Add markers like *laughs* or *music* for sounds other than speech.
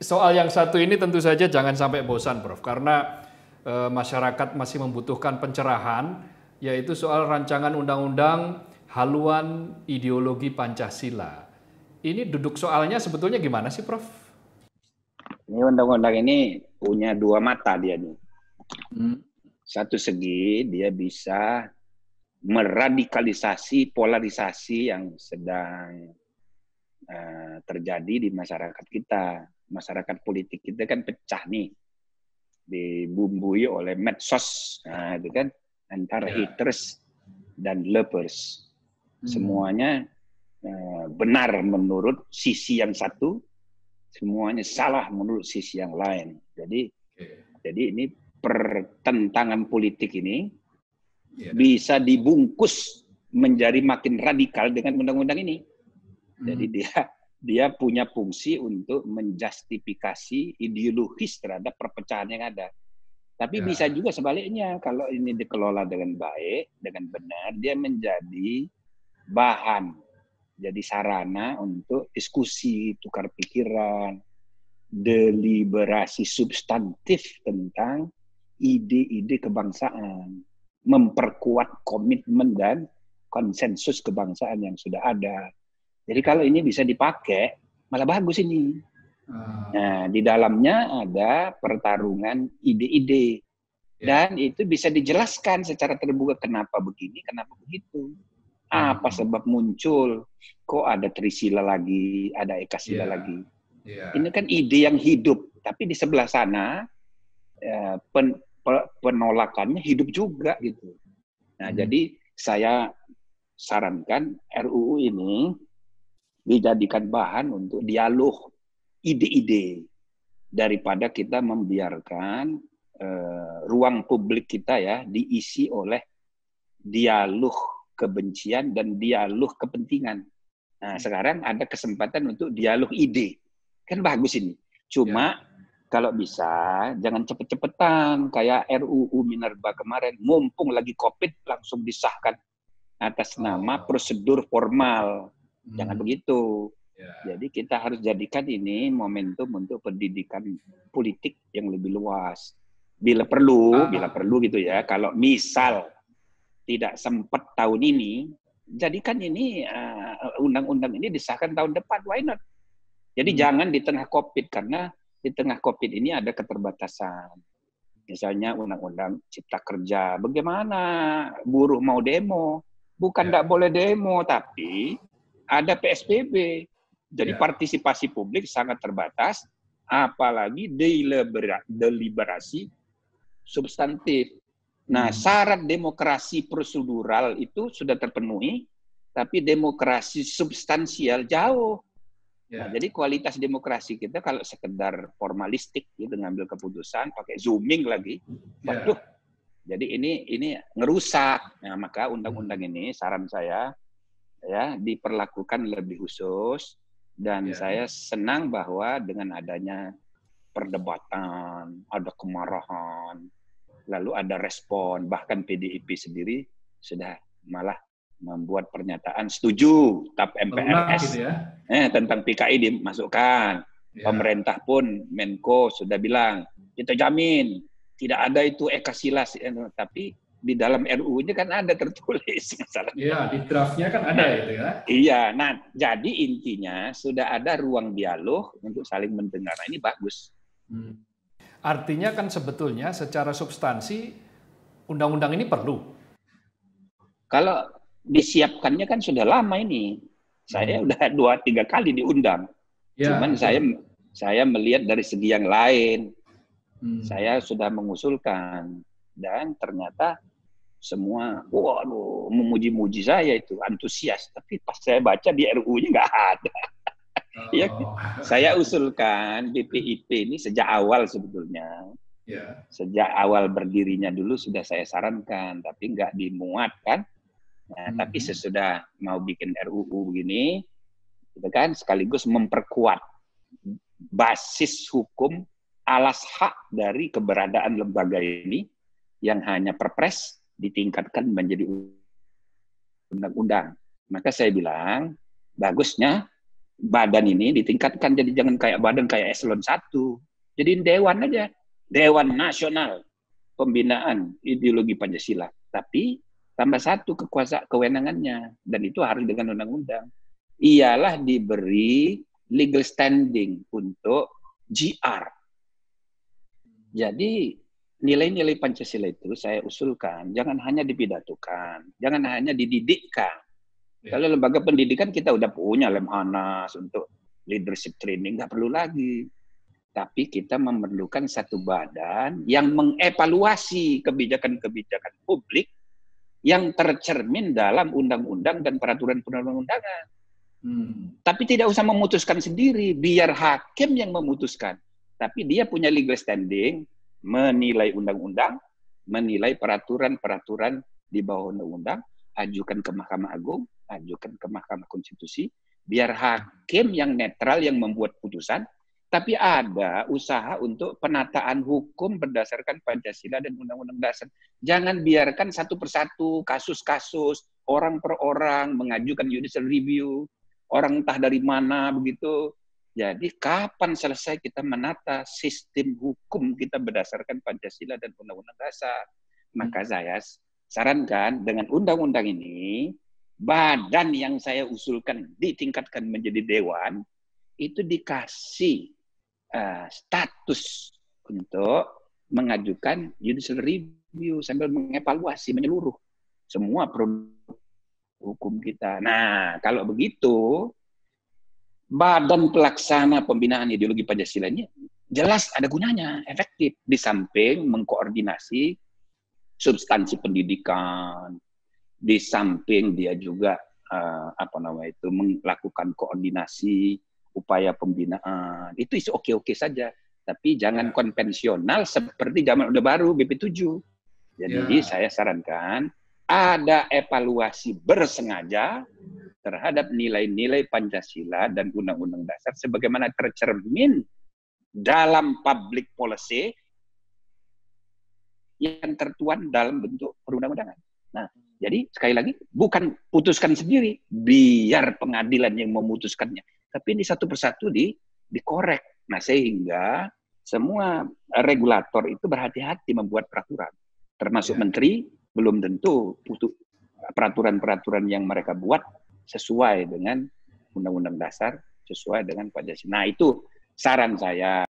soal yang satu ini tentu saja jangan sampai bosan, Prof. Karena e, masyarakat masih membutuhkan pencerahan, yaitu soal rancangan undang-undang haluan ideologi Pancasila. Ini duduk soalnya sebetulnya gimana sih, Prof? Ini undang-undang ini punya dua mata dia nih. Hmm. Satu segi dia bisa meradikalisasi polarisasi yang sedang uh, terjadi di masyarakat kita. Masyarakat politik kita kan pecah nih, dibumbui oleh medsos, nah, itu kan antara yeah. haters dan lovers. Hmm. Semuanya uh, benar menurut sisi yang satu, semuanya salah menurut sisi yang lain. Jadi, okay. jadi ini pertentangan politik ini yeah. bisa dibungkus menjadi makin radikal dengan undang-undang ini. Hmm. Jadi dia dia punya fungsi untuk menjustifikasi ideologis terhadap perpecahan yang ada. Tapi ya. bisa juga sebaliknya kalau ini dikelola dengan baik, dengan benar, dia menjadi bahan, jadi sarana untuk diskusi, tukar pikiran, deliberasi substantif tentang ide-ide kebangsaan memperkuat komitmen dan konsensus kebangsaan yang sudah ada. Jadi kalau ini bisa dipakai, malah bagus ini. Ah. Nah, di dalamnya ada pertarungan ide-ide. Ya. Dan itu bisa dijelaskan secara terbuka kenapa begini, kenapa begitu. Apa hmm. sebab muncul? Kok ada Trisila lagi, ada Ekasila yeah. lagi? Yeah. Ini kan ide yang hidup, tapi di sebelah sana ya, pen, penolakannya hidup juga gitu. Nah, hmm. jadi saya sarankan RUU ini dijadikan bahan untuk dialog ide-ide daripada kita membiarkan uh, ruang publik kita ya diisi oleh dialog kebencian dan dialog kepentingan. Nah, hmm. sekarang ada kesempatan untuk dialog ide. Kan bagus ini. Cuma ya kalau bisa jangan cepet-cepetan kayak RUU Minerba kemarin mumpung lagi COVID langsung disahkan atas nama oh. prosedur formal hmm. jangan begitu yeah. jadi kita harus jadikan ini momentum untuk pendidikan politik yang lebih luas bila perlu ah. bila perlu gitu ya kalau misal tidak sempat tahun ini jadikan ini uh, undang-undang uh, ini disahkan tahun depan why not jadi hmm. jangan di tengah COVID karena di tengah COVID ini ada keterbatasan. Misalnya undang-undang cipta kerja, bagaimana buruh mau demo? Bukan tidak ya. boleh demo, tapi ada PSBB. Jadi ya. partisipasi publik sangat terbatas, apalagi deliberasi substantif. Nah, hmm. syarat demokrasi prosedural itu sudah terpenuhi, tapi demokrasi substansial jauh. Yeah. Nah, jadi kualitas demokrasi kita kalau sekedar formalistik gitu ngambil keputusan pakai zooming lagi, yeah. waduh. Jadi ini ini ngerusak. Nah, maka undang-undang ini saran saya ya diperlakukan lebih khusus dan yeah. saya senang bahwa dengan adanya perdebatan, ada kemarahan, lalu ada respon, bahkan PDIP sendiri sudah malah membuat pernyataan setuju TAP MPRS gitu ya? eh, tentang PKI dimasukkan. Ya. Pemerintah pun Menko sudah bilang kita jamin tidak ada itu Eka Silas, eh, tapi di dalam RUU-nya kan ada tertulis *laughs* masalah. Iya, di draftnya kan ada itu ya. Iya, nah jadi intinya sudah ada ruang dialog untuk saling mendengar. Nah, ini bagus. Hmm. Artinya kan sebetulnya secara substansi undang-undang ini perlu. Kalau disiapkannya kan sudah lama ini. Saya hmm. udah dua tiga kali diundang. Ya, Cuman betul. saya saya melihat dari segi yang lain. Hmm. Saya sudah mengusulkan dan ternyata semua waduh memuji-muji saya itu antusias. Tapi pas saya baca di RU-nya nggak ada. Oh. *laughs* ya, saya usulkan BPIP ini sejak awal sebetulnya. Yeah. Sejak awal berdirinya dulu sudah saya sarankan, tapi nggak dimuat kan Nah, hmm. tapi sesudah mau bikin RUU begini, itu kan sekaligus memperkuat basis hukum alas hak dari keberadaan lembaga ini yang hanya perpres ditingkatkan menjadi undang-undang. Maka saya bilang, bagusnya badan ini ditingkatkan jadi jangan kayak badan kayak eselon satu. Jadi dewan aja, Dewan Nasional Pembinaan Ideologi Pancasila. Tapi tambah satu kekuasaan kewenangannya dan itu harus dengan undang-undang. Ialah diberi legal standing untuk GR. Jadi nilai-nilai Pancasila itu saya usulkan jangan hanya dipidatukan, jangan hanya dididikkan. Ya. Kalau lembaga pendidikan kita udah punya Lemhanas untuk leadership training, nggak perlu lagi. Tapi kita memerlukan satu badan yang mengevaluasi kebijakan-kebijakan publik yang tercermin dalam undang-undang dan peraturan perundang-undangan. Hmm. Tapi tidak usah memutuskan sendiri, biar hakim yang memutuskan. Tapi dia punya legal standing, menilai undang-undang, menilai peraturan-peraturan di bawah undang-undang, ajukan ke Mahkamah Agung, ajukan ke Mahkamah Konstitusi, biar hakim yang netral yang membuat putusan, tapi ada usaha untuk penataan hukum berdasarkan Pancasila dan Undang-Undang Dasar. Jangan biarkan satu persatu kasus-kasus orang per orang mengajukan judicial review, orang entah dari mana begitu, jadi kapan selesai kita menata sistem hukum kita berdasarkan Pancasila dan Undang-Undang Dasar? Maka hmm. saya sarankan dengan undang-undang ini, badan yang saya usulkan ditingkatkan menjadi dewan, itu dikasih uh, status untuk mengajukan judicial review sambil mengevaluasi menyeluruh semua produk hukum kita. Nah, kalau begitu, badan pelaksana pembinaan ideologi Pancasila ini jelas ada gunanya, efektif di samping mengkoordinasi substansi pendidikan, di samping dia juga uh, apa namanya itu melakukan koordinasi upaya pembinaan. Itu isu oke-oke saja, tapi jangan ya. konvensional seperti zaman Orde Baru BP7. Jadi ya. saya sarankan ada evaluasi bersengaja terhadap nilai-nilai Pancasila dan Undang-Undang Dasar sebagaimana tercermin dalam public policy yang tertuan dalam bentuk perundang-undangan. Nah, jadi sekali lagi bukan putuskan sendiri, biar pengadilan yang memutuskannya, tapi ini satu persatu di dikorek. Nah, sehingga semua regulator itu berhati-hati membuat peraturan, termasuk ya. menteri belum tentu peraturan-peraturan yang mereka buat sesuai dengan Undang-Undang Dasar, sesuai dengan Pancasila. Nah itu saran saya.